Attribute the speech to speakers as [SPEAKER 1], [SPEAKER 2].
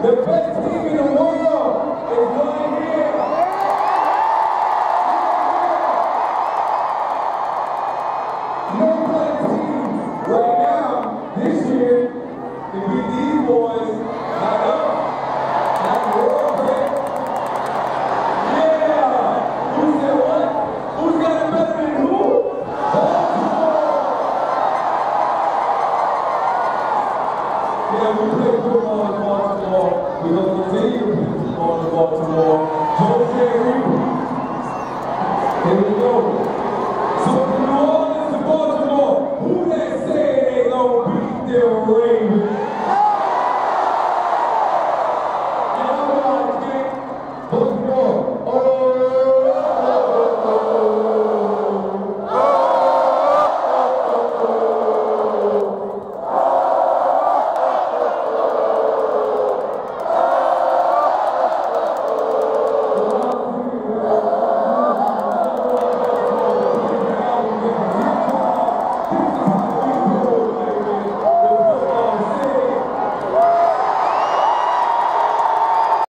[SPEAKER 1] in the world is right here. No black team right now this year can beat these boys. Not us. Not the world, right? Yeah. Who said what? Who's got it better than who? Yeah, we play football in Baltimore. We're going to to Baltimore. Here we go. So to Baltimore, who that say they gonna beat them Ravens?